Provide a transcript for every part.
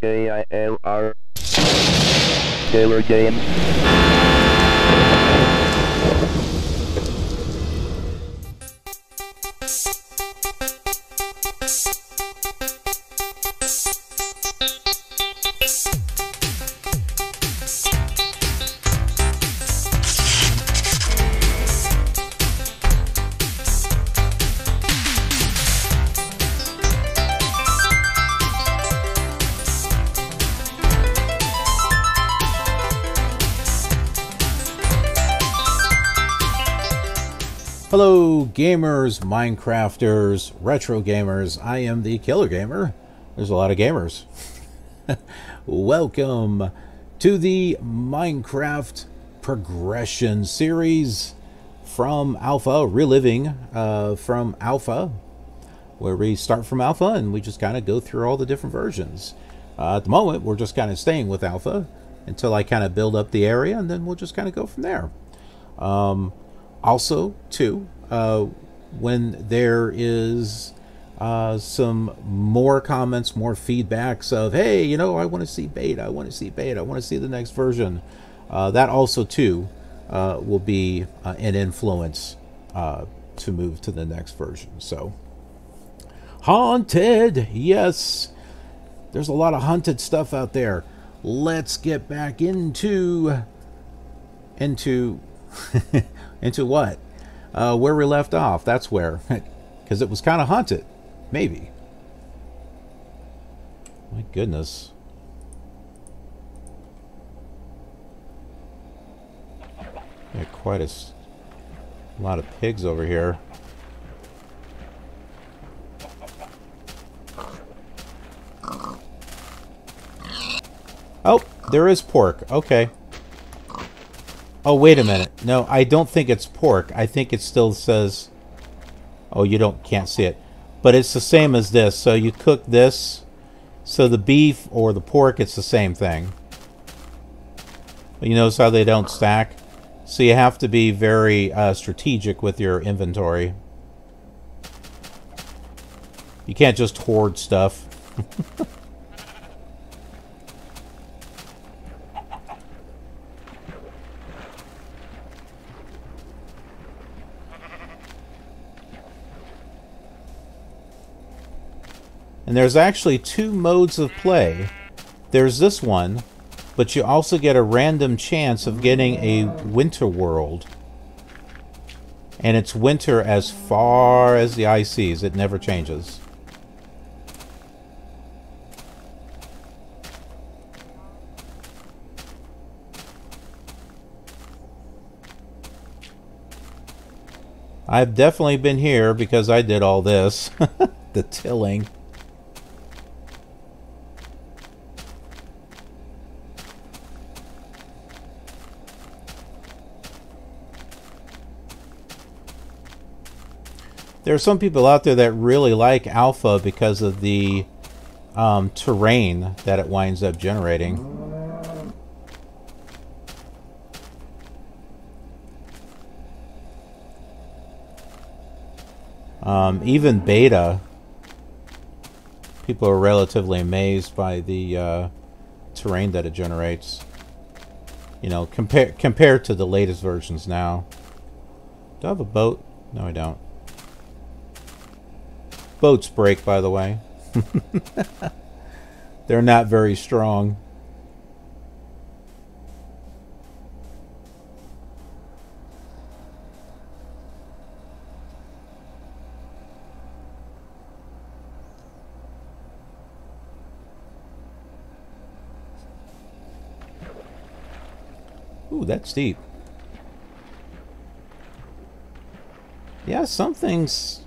K-I-L-R. KILR Games. Gamers, Minecrafters, retro gamers. I am the KILR Gamer. There's a lot of gamers. Welcome to the Minecraft Progression series from Alpha, reliving uh, from Alpha, where we start from Alpha and we just kind of go through all the different versions. Uh, at the moment, we're just kind of staying with Alpha until I kind of build up the area, and then we'll just kind of go from there. Um, also, too, uh, when there is uh, some more comments, more feedbacks of, hey, you know, I want to see beta, I want to see beta, I want to see the next version. Uh, that also, too, uh, will be uh, an influence uh, to move to the next version. So, haunted, yes, there's a lot of haunted stuff out there. Let's get back into into into what? Uh, where we left off. That's where. Because it was kind of haunted. Maybe. My goodness. Yeah, quite a lot of pigs over here. Oh, there is pork. Okay. Oh, wait a minute. No, I don't think it's pork. I think it still says... Oh, you don't can't see it. But it's the same as this. So you cook this. So the beef or the pork, it's the same thing. You notice how they don't stack? So you have to be very uh, strategic with your inventory. You can't just hoard stuff. And there's actually two modes of play. There's this one, but you also get a random chance of getting a winter world. And it's winter as far as the eye sees. It never changes. I've definitely been here because I did all this. the tilling. There are some people out there that really like alpha because of the um, terrain that it winds up generating. Um, even beta, people are relatively amazed by the uh, terrain that it generates. You know, compare compared to the latest versions now. Do I have a boat? No, I don't. Boats break, by the way. They're not very strong. Ooh, that's deep. Yeah, some things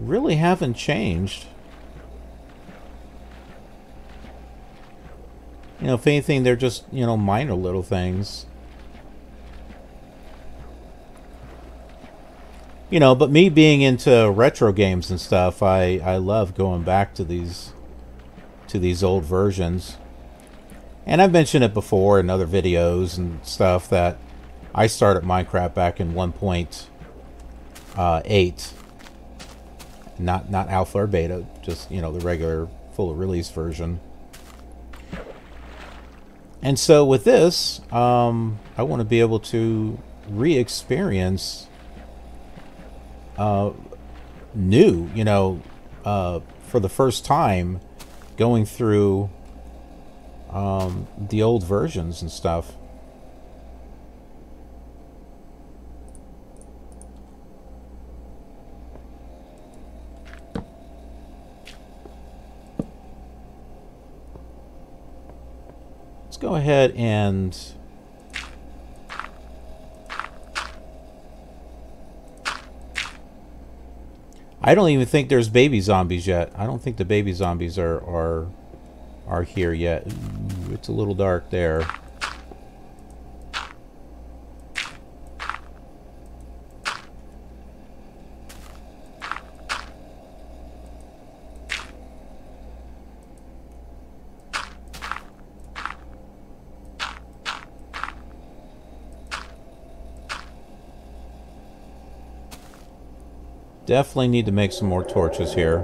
really haven't changed. You know, if anything, they're just, you know, minor little things. You know, but me being into retro games and stuff, I, I love going back to these to these old versions. And I've mentioned it before in other videos and stuff that I started Minecraft back in uh, 1.8 not not alpha or beta, just you know the regular full release version. And so with this, um, I want to be able to re-experience uh, new, you know, uh, for the first time, going through um, the old versions and stuff. Let's go ahead and I don't even think there's baby zombies yet. I don't think the baby zombies are are are here yet. Ooh, it's a little dark there. Definitely need to make some more torches here.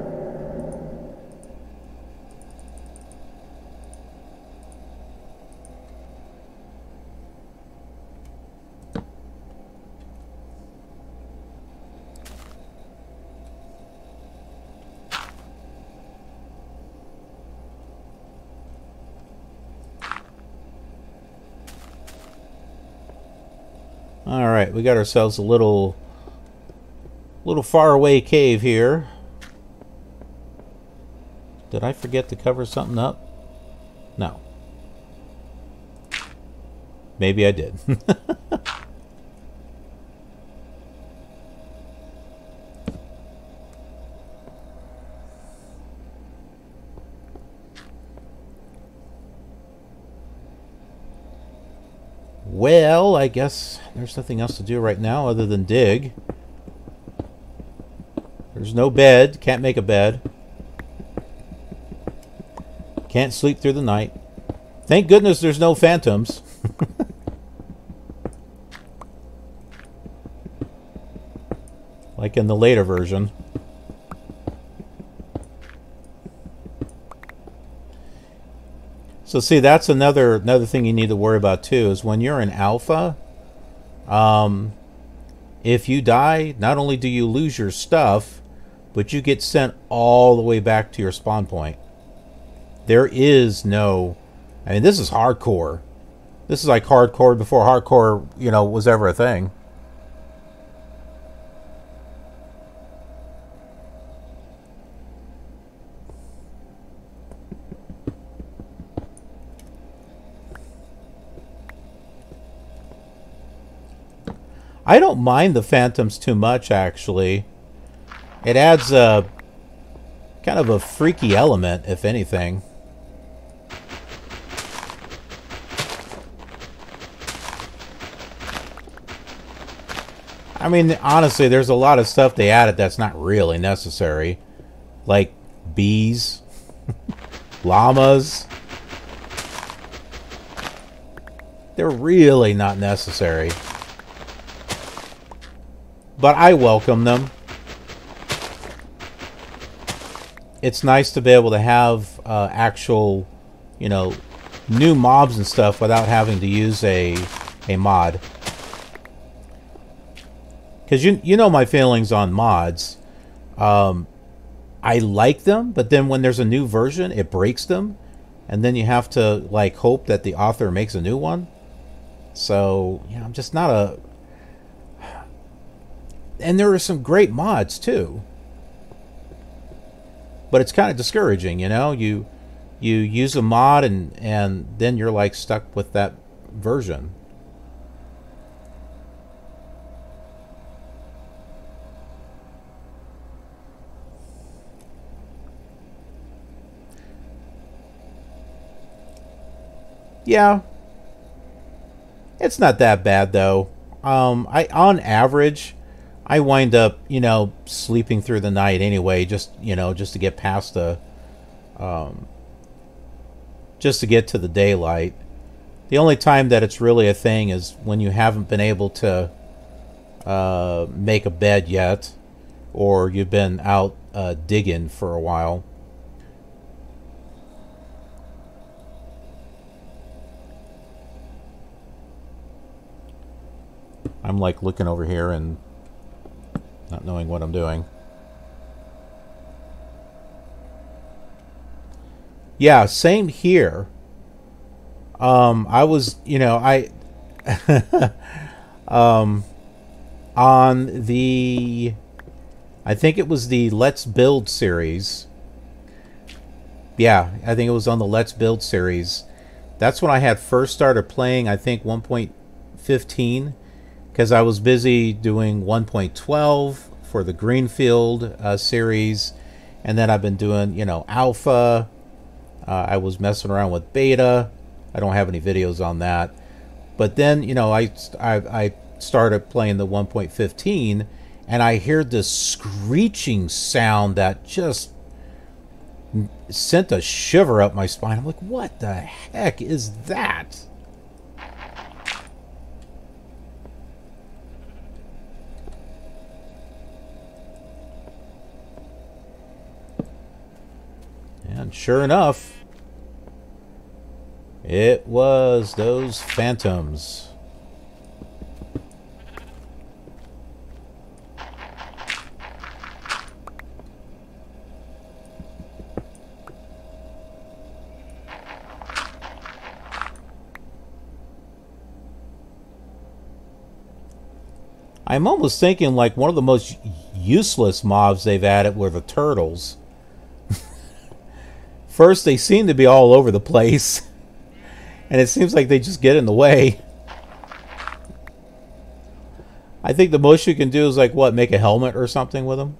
All right, we got ourselves a little little faraway cave here. Did I forget to cover something up? No. Maybe I did. well, I guess there's nothing else to do right now other than dig. There's no bed. Can't make a bed. Can't sleep through the night. Thank goodness there's no phantoms. like in the later version. So see, that's another another thing you need to worry about too is when you're in alpha. Um, if you die, not only do you lose your stuff, but you get sent all the way back to your spawn point. There is no, I mean, this is hardcore. This is like hardcore before hardcore, you know, was ever a thing. I don't mind the phantoms too much, actually. It adds a kind of a freaky element, if anything. I mean, honestly, there's a lot of stuff they added that's not really necessary. Like bees, llamas. They're really not necessary. But I welcome them. It's nice to be able to have uh, actual, you know, new mobs and stuff without having to use a a mod. Because you you know my feelings on mods. Um, I like them, but then when there's a new version, it breaks them, and then you have to like hope that the author makes a new one. So yeah, I'm just not a. And there are some great mods too but it's kind of discouraging, you know. You you use a mod and and then you're like stuck with that version. Yeah. It's not that bad though. Um I on average I wind up, you know, sleeping through the night anyway, just you know, just to get past the, um, just to get to the daylight. The only time that it's really a thing is when you haven't been able to uh, make a bed yet, or you've been out uh, digging for a while. I'm like looking over here and not knowing what I'm doing. Yeah, same here. Um, I was, you know, I, um, on the, I think it was the Let's Build series. Yeah, I think it was on the Let's Build series. That's when I had first started playing, I think 1.15, because I was busy doing 1.12 for the Greenfield uh, series, and then I've been doing, you know, Alpha. Uh, I was messing around with Beta. I don't have any videos on that. But then, you know, I, I, I started playing the 1.15, and I heard this screeching sound that just sent a shiver up my spine. I'm like, what the heck is that? And sure enough, it was those phantoms. I'm almost thinking like one of the most useless mobs they've added were the turtles. First, they seem to be all over the place, and it seems like they just get in the way. I think the most you can do is like what, make a helmet or something with them.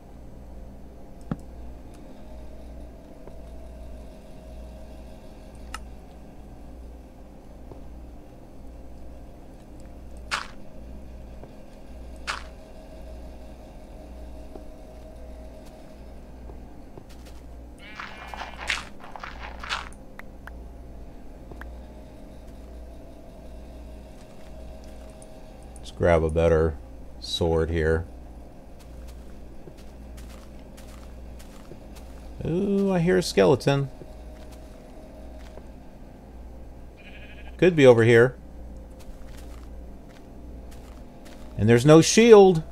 Grab a better sword here. Ooh, I hear a skeleton. Could be over here. And there's no shield.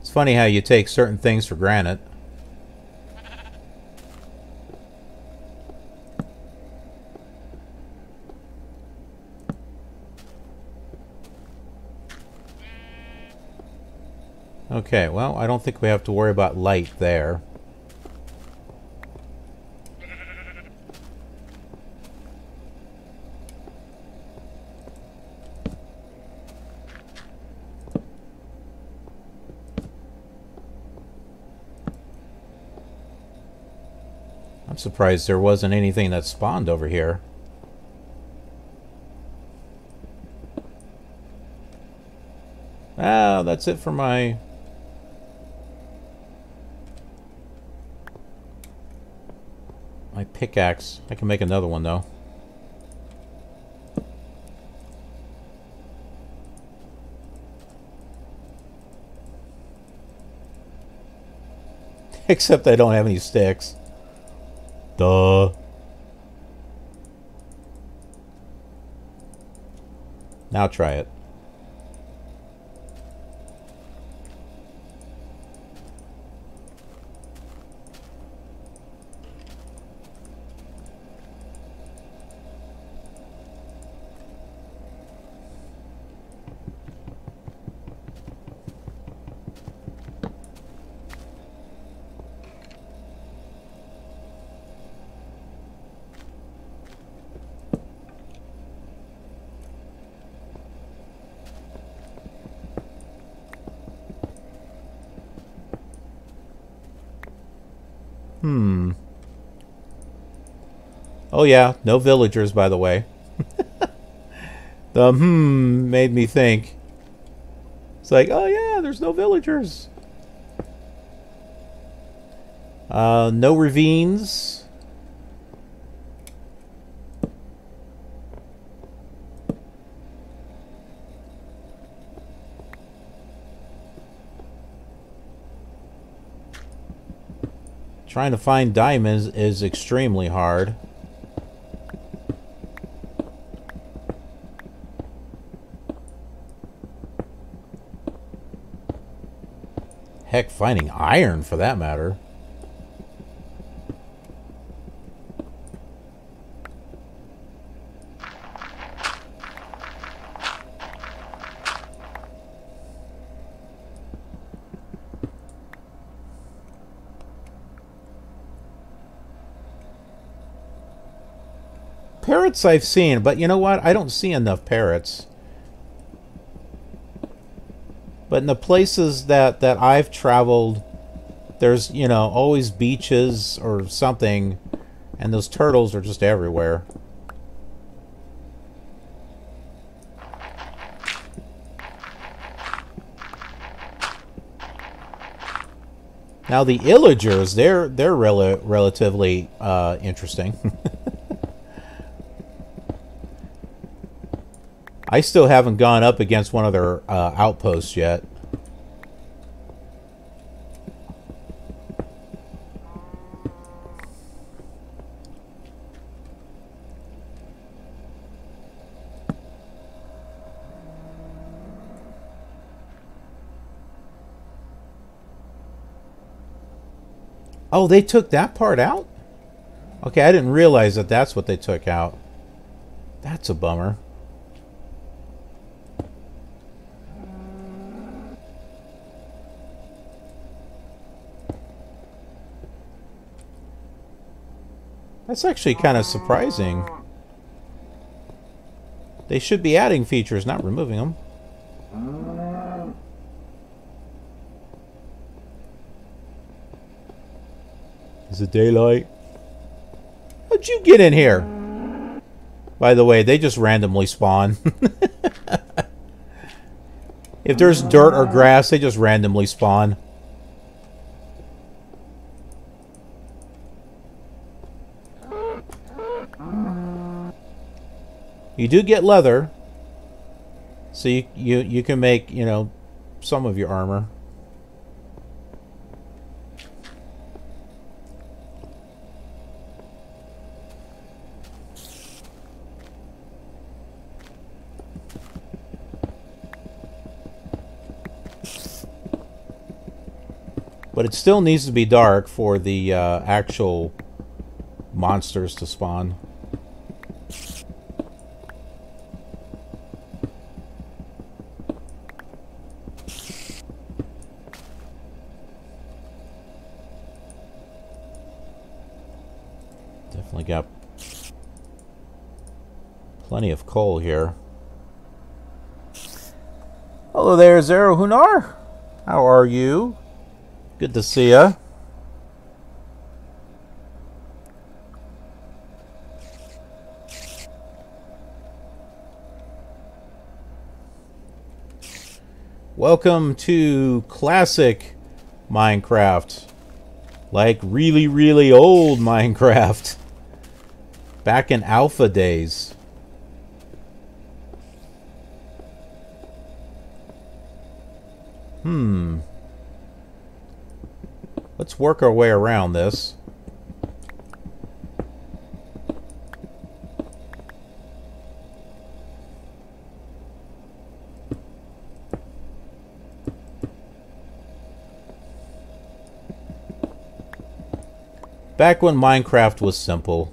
It's funny how you take certain things for granted. Okay, well, I don't think we have to worry about light there. I'm surprised there wasn't anything that spawned over here. Ah, that's it for my My pickaxe. I can make another one, though. Except I don't have any sticks. Duh. Now try it. Hmm. Oh yeah, no villagers, by the way. the hmm made me think. It's like, oh yeah, there's no villagers. Uh, no ravines. Trying to find diamonds is extremely hard. Heck, finding iron for that matter. Parrots I've seen, but you know what? I don't see enough parrots. But in the places that, that I've traveled, there's, you know, always beaches or something, and those turtles are just everywhere. Now the illagers, they're they're rel relatively uh, interesting. I still haven't gone up against one of their uh, outposts yet. Oh, they took that part out? Okay, I didn't realize that that's what they took out. That's a bummer. That's actually kind of surprising. They should be adding features, not removing them. Is it daylight? How'd you get in here? By the way, they just randomly spawn. if there's dirt or grass, they just randomly spawn. You do get leather, so you, you, you can make, you know, some of your armor. But it still needs to be dark for the uh, actual monsters to spawn. Definitely got plenty of coal here. Hello there, Zero Hunar. How are you? Good to see ya. Welcome to classic Minecraft. Like really, really old Minecraft. Back in alpha days. Hmm. Let's work our way around this. Back when Minecraft was simple.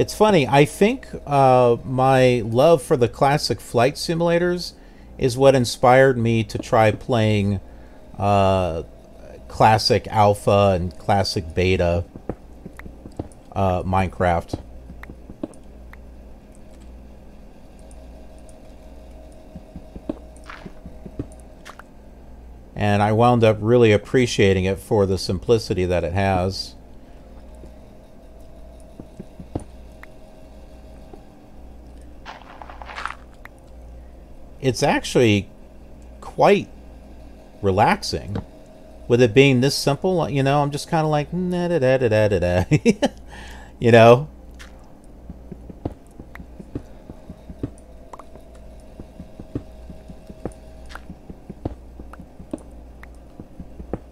It's funny. I think uh, my love for the classic flight simulators is what inspired me to try playing uh, classic alpha and classic beta uh, Minecraft. And I wound up really appreciating it for the simplicity that it has. It's actually quite relaxing with it being this simple. You know, I'm just kind of like, da da da da da da. you know?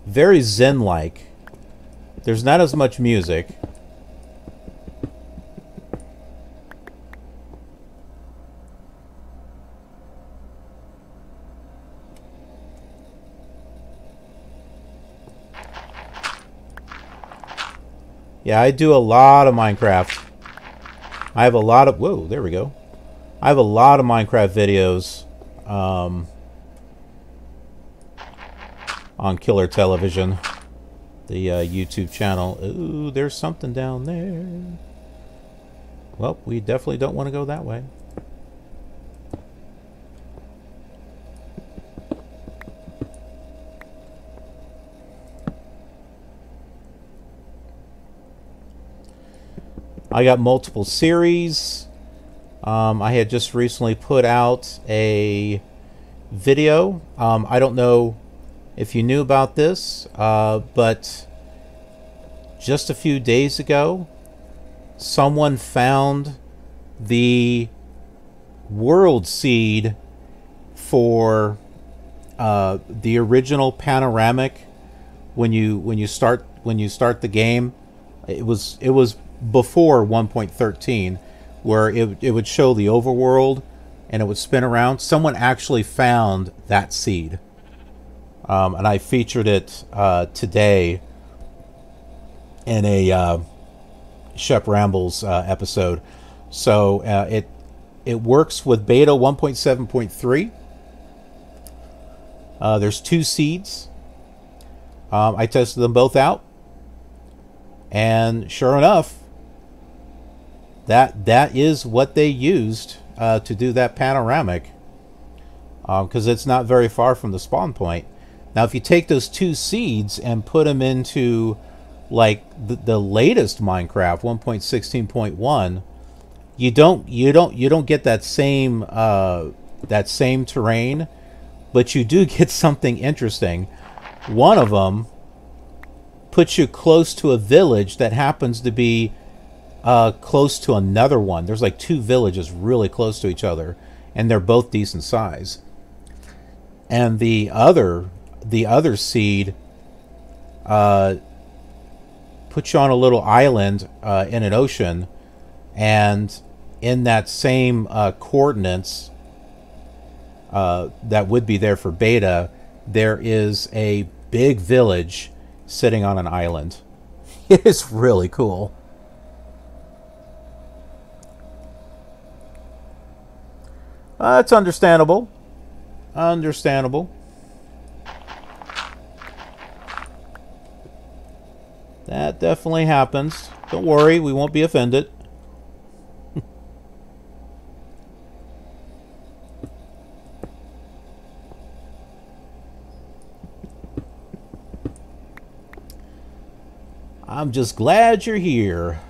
very zen-like. There's not as much music. Yeah, I do a lot of Minecraft. I have a lot of... Whoa, there we go. I have a lot of Minecraft videos um, on KILR Television, the uh, YouTube channel. Ooh, there's something down there. Well, we definitely don't want to go that way. I got multiple series. Um, I had just recently put out a video. Um, I don't know if you knew about this, uh, but just a few days ago, someone found the world seed for uh, the original panoramic when you when you start when you start the game. It was it was before 1.13 where it, it would show the overworld and it would spin around. Someone actually found that seed. Um, and I featured it uh, today in a uh, Shep Rambles uh, episode. So uh, it it works with beta 1.7.3. Uh, there's two seeds. Um, I tested them both out, and sure enough, that that is what they used uh, to do that panoramic because um, it's not very far from the spawn point. Now, if you take those two seeds and put them into like the, the latest Minecraft 1.16.1, you don't you don't you don't get that same uh, that same terrain, but you do get something interesting. One of them puts you close to a village that happens to be uh, close to another one. There's like two villages really close to each other, and they're both decent size. And the other, the other seed, uh, puts you on a little island uh, in an ocean, and in that same uh, coordinates uh, that would be there for beta, there is a big village sitting on an island. It is really cool. Uh, that's understandable. Understandable. That definitely happens. Don't worry, we won't be offended. I'm just glad you're here.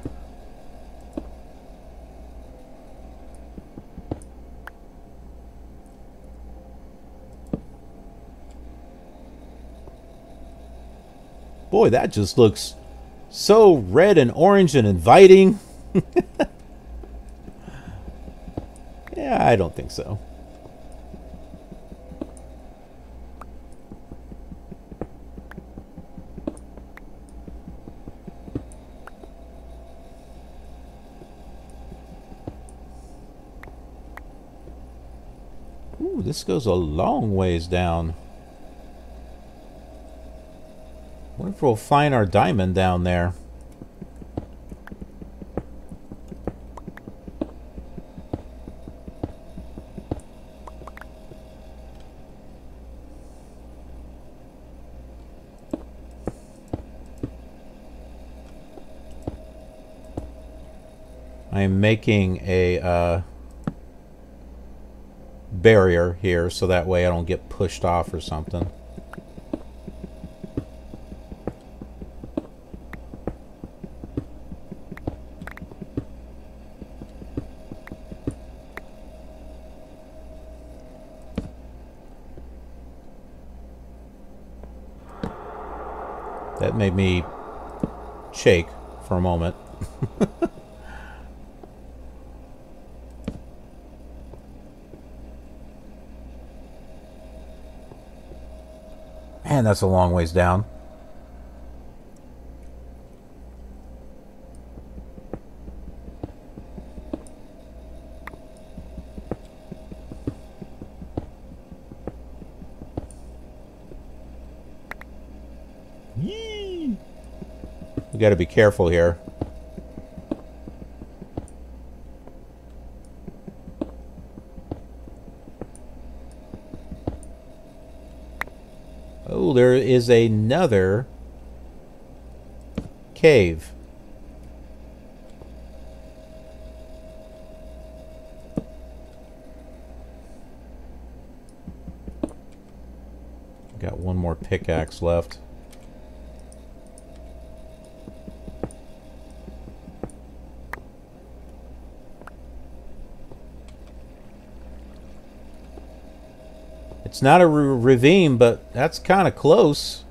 Boy, that just looks so red and orange and inviting. yeah, I don't think so. Ooh, this goes a long ways down. If we'll find our diamond down there. I'm making a uh, barrier here so that way I don't get pushed off or something. That made me shake for a moment. Man, that's a long ways down. Yee. We got to be careful here. Oh, there is another cave. Got one more pickaxe left. It's not a ravine, but that's kind of close.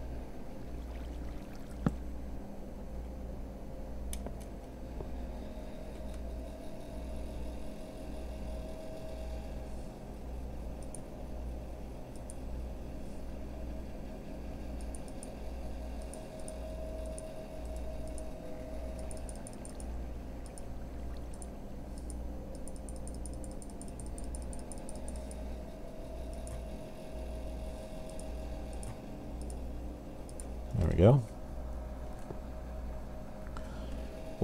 There we go.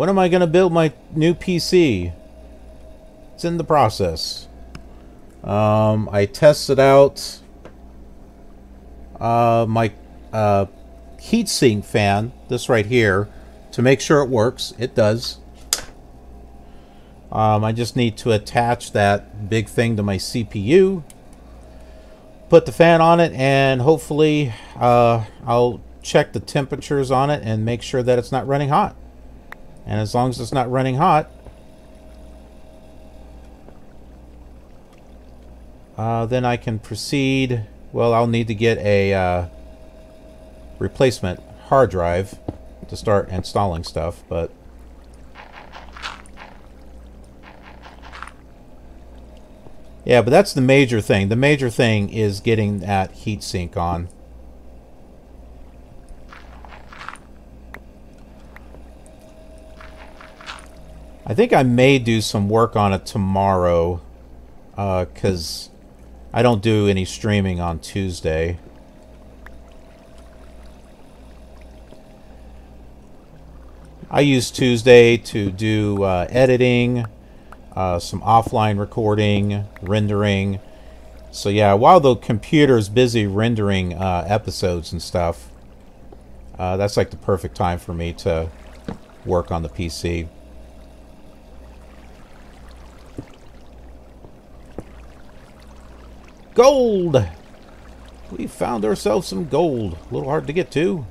When am I going to build my new PC? It's in the process. Um, I tested out uh, my uh, heatsink fan, this right here, to make sure it works. It does. Um, I just need to attach that big thing to my CPU. Put the fan on it, and hopefully uh, I'll check the temperatures on it and make sure that it's not running hot. And as long as it's not running hot, uh, then I can proceed. Well, I'll need to get a uh, replacement hard drive to start installing stuff, but yeah, but that's the major thing. The major thing is getting that heatsink on. I think I may do some work on it tomorrow because uh, I don't do any streaming on Tuesday. I use Tuesday to do uh, editing, uh, some offline recording, rendering. So yeah, while the computer is busy rendering uh, episodes and stuff, uh, that's like the perfect time for me to work on the PC. Gold! We found ourselves some gold. A little hard to get to.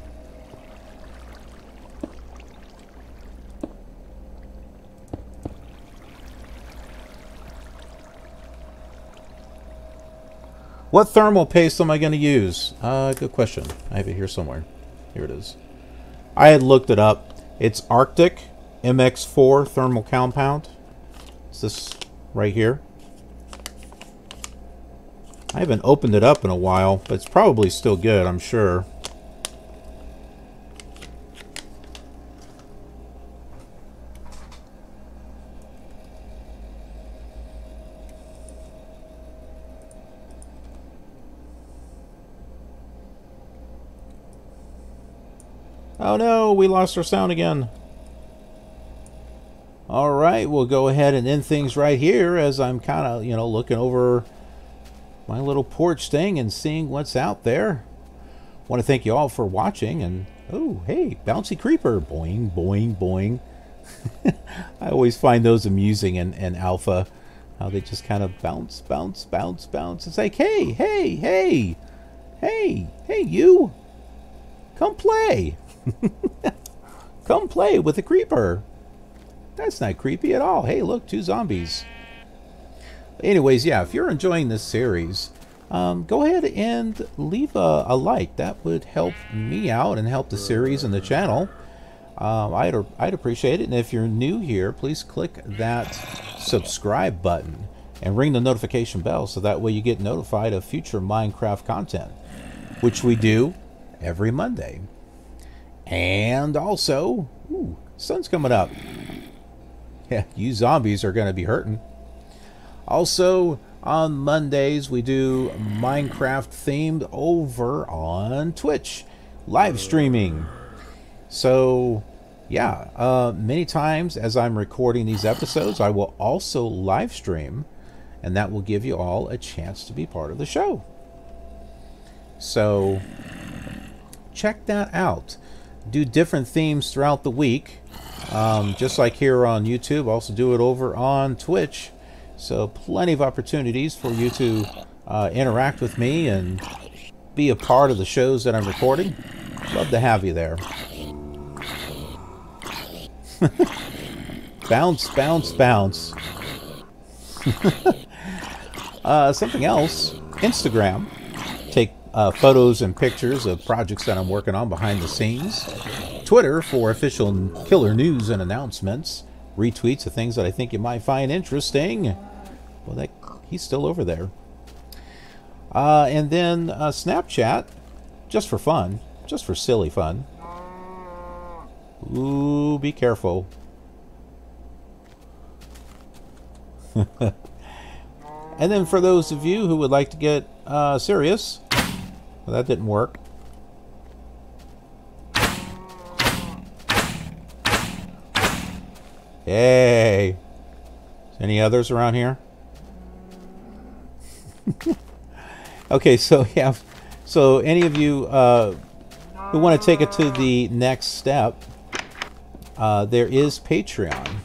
What thermal paste am I going to use? Uh, good question. I have it here somewhere. Here it is. I had looked it up. It's Arctic MX4 thermal compound. It's this right here. I haven't opened it up in a while, but it's probably still good, I'm sure. Oh no, we lost our sound again. Alright, we'll go ahead and end things right here as I'm kind of, you know, looking over my little porch thing and seeing what's out there. Want to thank you all for watching and oh hey bouncy creeper boing boing boing. I always find those amusing in, in alpha how they just kind of bounce bounce bounce bounce. It's like hey hey hey hey hey you come play come play with the creeper. That's not creepy at all. Hey look two zombies anyways, yeah, if you're enjoying this series, um, go ahead and leave a, a, like. That would help me out and help the series and the channel. Um, I'd, I'd appreciate it. And if you're new here, please click that subscribe button and ring the notification bell so that way you get notified of future Minecraft content, which we do every Monday. And also, ooh, sun's coming up. Yeah, you zombies are going to be hurting. Also, on Mondays, we do Minecraft themed over on Twitch. live streaming. So, yeah, uh, many times as I'm recording these episodes, I will also live stream, and that will give you all a chance to be part of the show. So, check that out. Do different themes throughout the week, um, just like here on YouTube. Also, do it over on Twitch. So, plenty of opportunities for you to uh, interact with me and be a part of the shows that I'm recording. Love to have you there. bounce, bounce, bounce. uh, something else Instagram. Take uh, photos and pictures of projects that I'm working on behind the scenes. Twitter for official KILR news and announcements. Retweets of things that I think you might find interesting. Well, that he's still over there. Uh, and then uh, Snapchat, just for fun, just for silly fun. Ooh, be careful. and then for those of you who would like to get uh, serious, well, that didn't work. Hey! Any others around here? okay, so yeah, so any of you uh, who want to take it to the next step, uh, there is Patreon.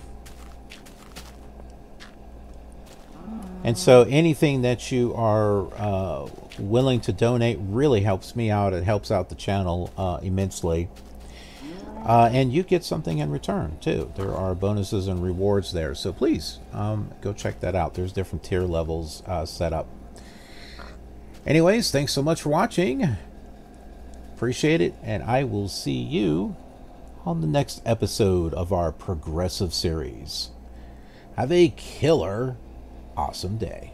And so anything that you are uh, willing to donate really helps me out. It helps out the channel uh, immensely. Uh, and you get something in return too. There are bonuses and rewards there. So please um, go check that out. There's different tier levels uh, set up. Anyways, thanks so much for watching. Appreciate it. And I will see you on the next episode of our progressive series. Have a killer awesome day.